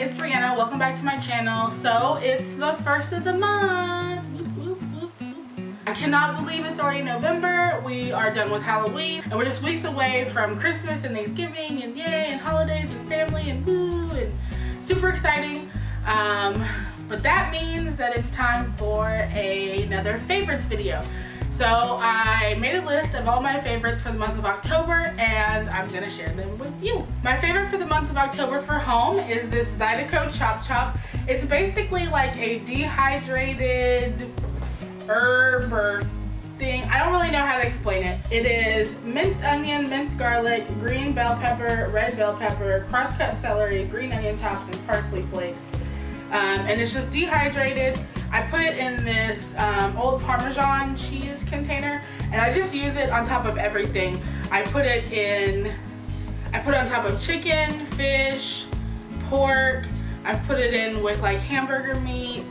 it's Rhianna. Welcome back to my channel. So it's the first of the month. I cannot believe it's already November. We are done with Halloween and we're just weeks away from Christmas and Thanksgiving and yay and holidays and family and woo and super exciting. Um, but that means that it's time for a, another favorites video. So I made a list of all my favorites for the month of October and I'm gonna share them with you. My favorite for the month of October for home is this Zydeco Chop Chop. It's basically like a dehydrated herb or thing. I don't really know how to explain it. It is minced onion, minced garlic, green bell pepper, red bell pepper, cross-cut celery, green onion tops, and parsley flakes. Um, and it's just dehydrated. I put it in this um, old Parmesan cheese container and I just use it on top of everything. I put it in, I put it on top of chicken, fish, pork. I put it in with like hamburger meat.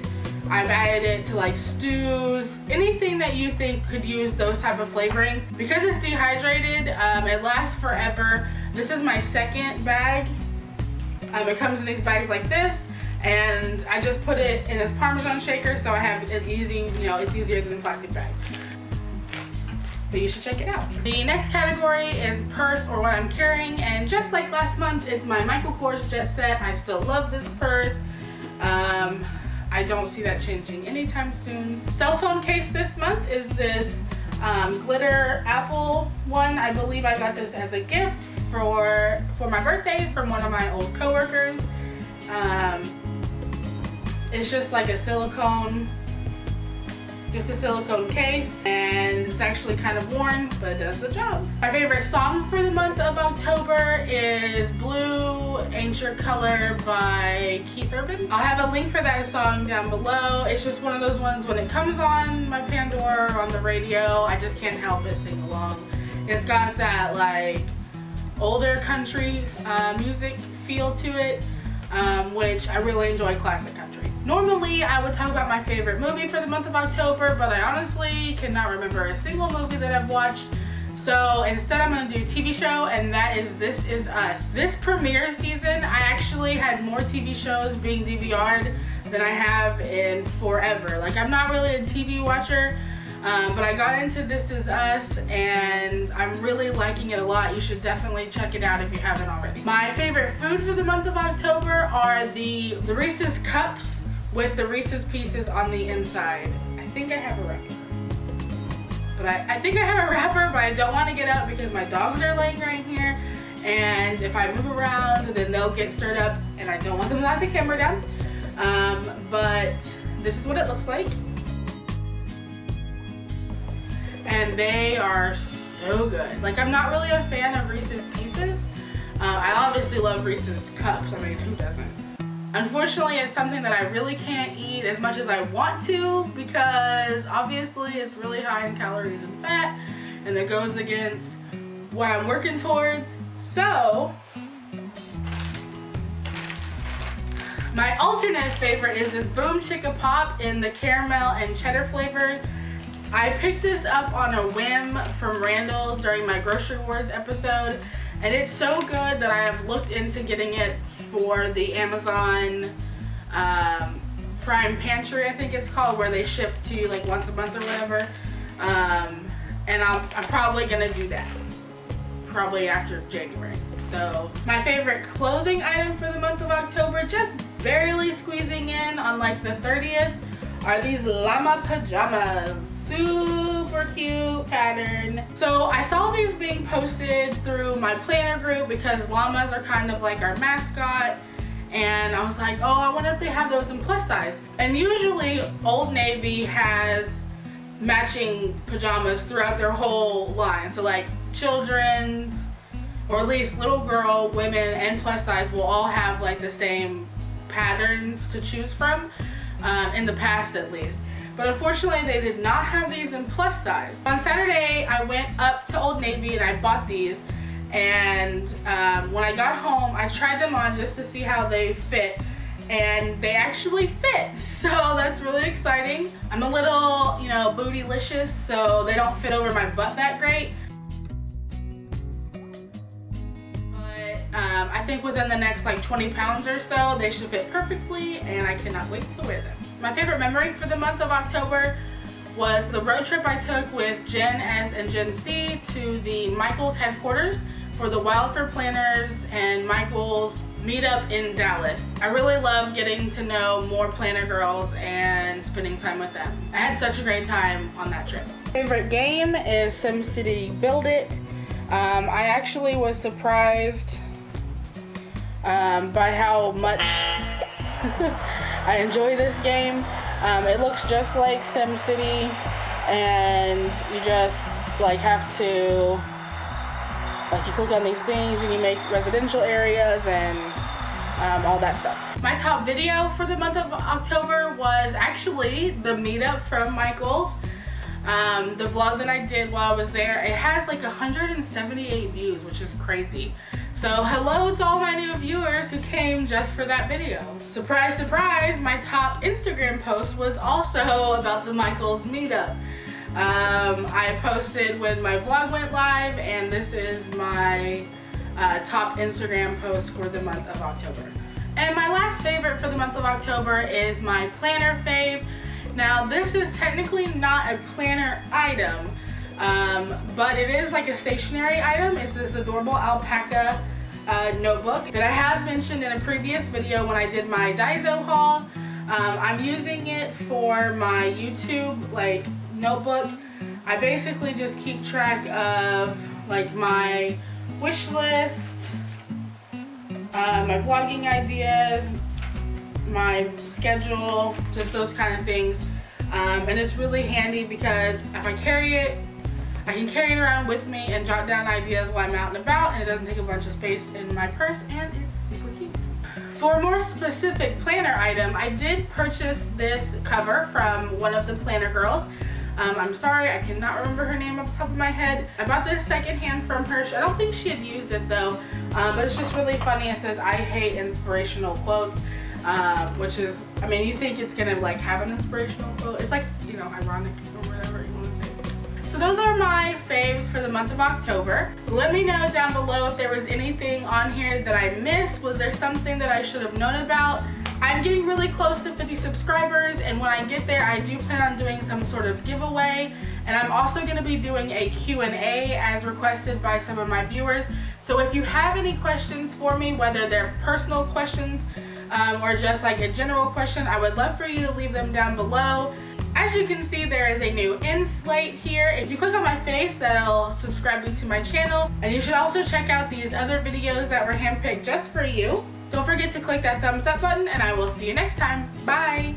I've added it to like stews, anything that you think could use those type of flavorings. Because it's dehydrated, um, it lasts forever. This is my second bag. Um, it comes in these bags like this and I just put it in this Parmesan shaker so I have it easy, you know, it's easier than plastic bag. But you should check it out. The next category is purse or what I'm carrying and just like last month, it's my Michael Kors Jet Set. I still love this purse. Um, I don't see that changing anytime soon. Cell phone case this month is this um, glitter apple one. I believe I got this as a gift for, for my birthday from one of my old coworkers. Um, it's just like a silicone, just a silicone case and it's actually kind of worn, but it does the job. My favorite song for the month of October is Blue Ain't Your Color by Keith Urban. I'll have a link for that song down below. It's just one of those ones when it comes on my Pandora or on the radio, I just can't help but sing along. It's got that like older country uh, music feel to it, um, which I really enjoy classic country. Normally, I would talk about my favorite movie for the month of October, but I honestly cannot remember a single movie that I've watched. So instead, I'm gonna do TV show, and that is This Is Us. This premiere season, I actually had more TV shows being DVR'd than I have in forever. Like, I'm not really a TV watcher, um, but I got into This Is Us and I'm really liking it a lot. You should definitely check it out if you haven't already. My favorite food for the month of October are the, the Reese's Cups with the Reese's Pieces on the inside. I think I have a wrapper. But I, I think I have a wrapper, but I don't want to get up because my dogs are laying right here. And if I move around, then they'll get stirred up and I don't want them to knock the camera down. Um, but this is what it looks like and they are so good. Like I'm not really a fan of Reese's Pieces. Uh, I obviously love Reese's Cups. I mean, who doesn't? Unfortunately, it's something that I really can't eat as much as I want to because obviously it's really high in calories and fat and it goes against what I'm working towards. So, my alternate favorite is this Boom Chicka Pop in the caramel and cheddar flavored I picked this up on a whim from Randall's during my Grocery Wars episode and it's so good that I have looked into getting it for the Amazon um, Prime Pantry I think it's called where they ship to you like once a month or whatever. Um, and I'm, I'm probably gonna do that. Probably after January. So my favorite clothing item for the month of October just barely squeezing in on like the 30th are these llama pajamas super cute pattern. So I saw these being posted through my planner group because llamas are kind of like our mascot. And I was like, oh, I wonder if they have those in plus size. And usually Old Navy has matching pajamas throughout their whole line. So like children's, or at least little girl, women, and plus size will all have like the same patterns to choose from, um, in the past at least. But unfortunately, they did not have these in plus size. On Saturday, I went up to Old Navy and I bought these. And um, when I got home, I tried them on just to see how they fit. And they actually fit. So that's really exciting. I'm a little, you know, bootylicious, so they don't fit over my butt that great. Um, I think within the next like 20 pounds or so, they should fit perfectly and I cannot wait to wear them. My favorite memory for the month of October was the road trip I took with Jen S and Jen C to the Michaels headquarters for the Wildford Planners and Michaels meetup in Dallas. I really love getting to know more planner girls and spending time with them. I had such a great time on that trip. Favorite game is SimCity Build It. Um, I actually was surprised um, by how much I enjoy this game. Um, it looks just like SimCity and you just like have to like you click on these things and you make residential areas and um, all that stuff. My top video for the month of October was actually the meetup from Michaels. Um, the vlog that I did while I was there, it has like 178 views, which is crazy. So hello to all my new viewers who came just for that video. Surprise, surprise, my top Instagram post was also about the Michaels meetup. Um, I posted when my vlog went live and this is my uh, top Instagram post for the month of October. And my last favorite for the month of October is my planner fave. Now this is technically not a planner item, um, but it is like a stationary item. It's this adorable alpaca uh, notebook that I have mentioned in a previous video when I did my Daiso haul. Um, I'm using it for my YouTube like notebook. I basically just keep track of like my wish list, uh, my vlogging ideas, my schedule, just those kind of things. Um, and it's really handy because if I carry it, I can carry it around with me and jot down ideas while I'm out and about and it doesn't take a bunch of space in my purse and it's super cute. For a more specific planner item, I did purchase this cover from one of the planner girls. Um, I'm sorry, I cannot remember her name off the top of my head. I bought this secondhand from her. I don't think she had used it though, um, but it's just really funny. It says, I hate inspirational quotes, um, which is, I mean, you think it's gonna like have an inspirational quote. It's like, you know, ironic or whatever those are my faves for the month of October. Let me know down below if there was anything on here that I missed. Was there something that I should have known about? I'm getting really close to 50 subscribers and when I get there I do plan on doing some sort of giveaway and I'm also going to be doing a Q&A as requested by some of my viewers. So if you have any questions for me, whether they're personal questions um, or just like a general question, I would love for you to leave them down below. As you can see, there is a new end slate here. If you click on my face, that'll subscribe you to my channel. And you should also check out these other videos that were handpicked just for you. Don't forget to click that thumbs up button and I will see you next time. Bye!